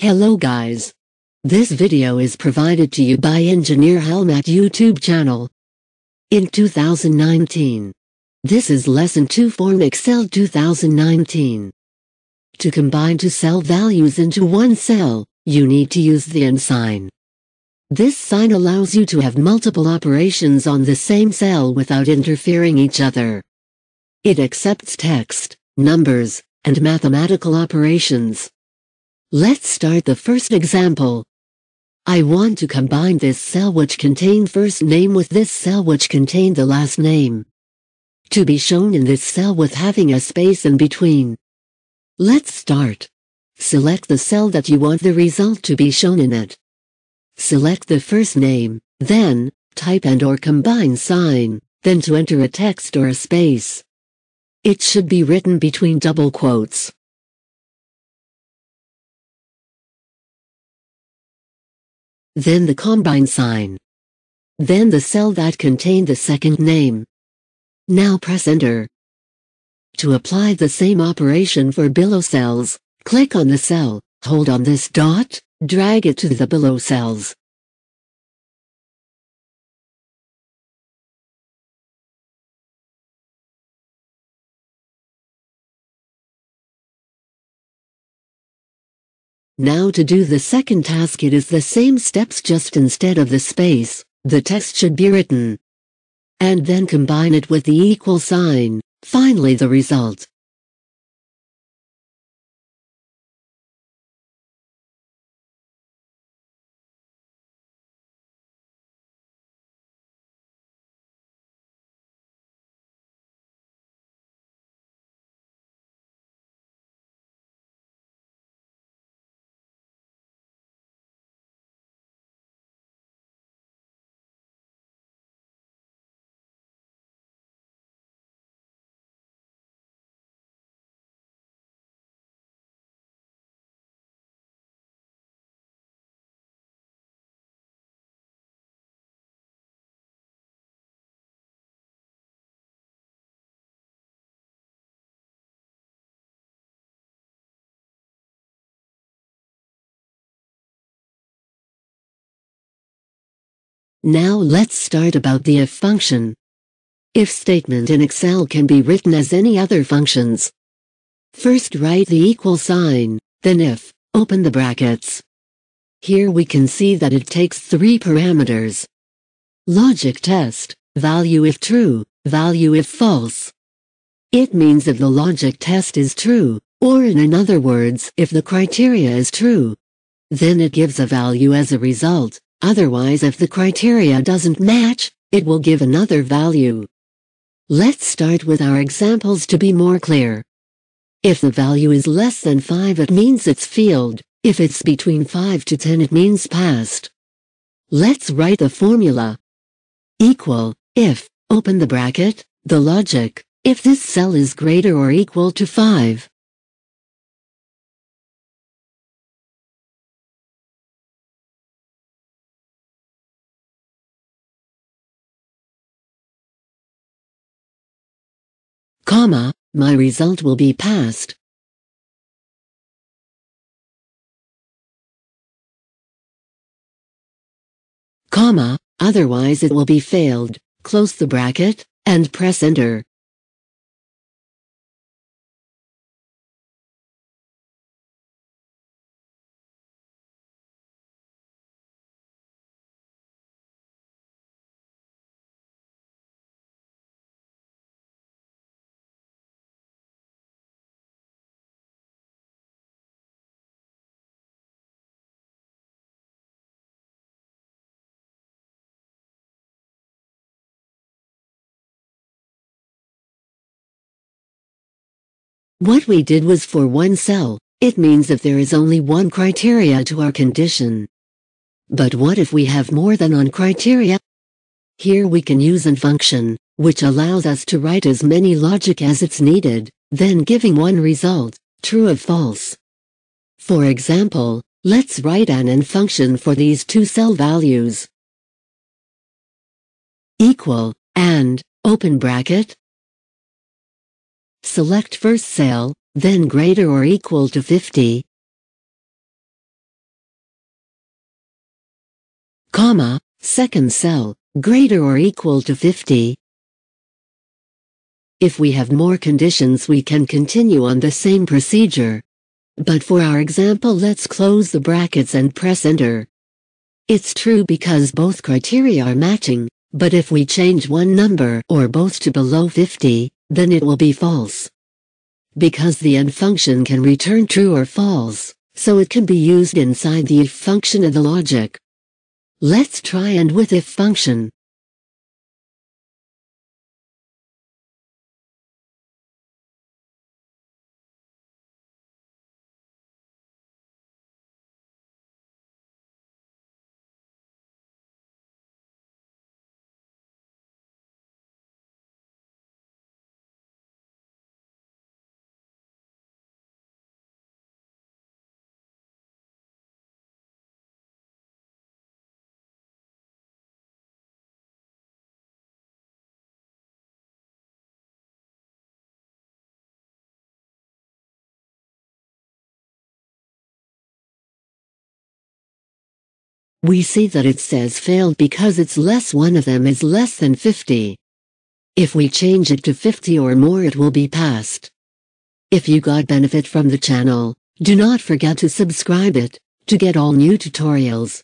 Hello guys. This video is provided to you by Engineer Halmat YouTube channel. In 2019. This is lesson 2 Form Excel 2019. To combine two cell values into one cell, you need to use the and sign. This sign allows you to have multiple operations on the same cell without interfering each other. It accepts text, numbers, and mathematical operations. Let's start the first example. I want to combine this cell which contained first name with this cell which contained the last name. To be shown in this cell with having a space in between. Let's start. Select the cell that you want the result to be shown in it. Select the first name, then, type and or combine sign, then to enter a text or a space. It should be written between double quotes. Then the combine sign. Then the cell that contained the second name. Now press enter. To apply the same operation for below cells, click on the cell, hold on this dot, drag it to the below cells. Now to do the second task it is the same steps just instead of the space, the text should be written. And then combine it with the equal sign, finally the result. Now let's start about the if function. If statement in Excel can be written as any other functions. First write the equal sign, then if, open the brackets. Here we can see that it takes three parameters. Logic test, value if true, value if false. It means if the logic test is true, or in other words, if the criteria is true. Then it gives a value as a result. Otherwise if the criteria doesn't match, it will give another value. Let's start with our examples to be more clear. If the value is less than 5 it means it's failed, if it's between 5 to 10 it means passed. Let's write the formula. Equal, if, open the bracket, the logic, if this cell is greater or equal to 5. Comma, my result will be passed. comma, otherwise it will be failed, close the bracket, and press enter. What we did was for one cell, it means if there is only one criteria to our condition. But what if we have more than one criteria? Here we can use AND function, which allows us to write as many logic as it's needed, then giving one result, true or false. For example, let's write an AND function for these two cell values. Equal, AND, open bracket, Select first cell, then greater or equal to 50. comma, second cell, greater or equal to 50. If we have more conditions we can continue on the same procedure. But for our example let's close the brackets and press enter. It's true because both criteria are matching, but if we change one number or both to below 50, then it will be false. Because the AND function can return true or false, so it can be used inside the if function of the logic. Let's try AND with if function. We see that it says failed because it's less one of them is less than 50. If we change it to 50 or more it will be passed. If you got benefit from the channel, do not forget to subscribe it, to get all new tutorials.